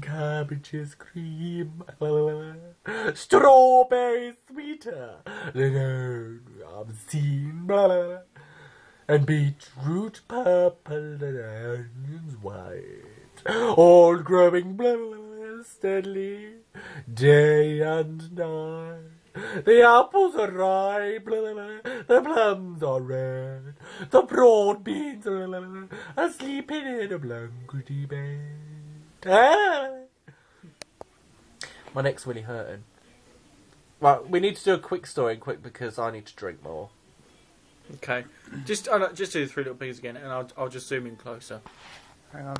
cabbages cream, strawberries sweeter. Seen, and beetroot purple and onions white, all growing steadily. Day and night. The apples are ripe, the plums are red, the broad beans are asleep in a blankety bed. Ah! My neck's really hurting. Right, we need to do a quick story, and quick because I need to drink more. Okay, just uh, just do the three little pigs again, and I'll I'll just zoom in closer. Hang on.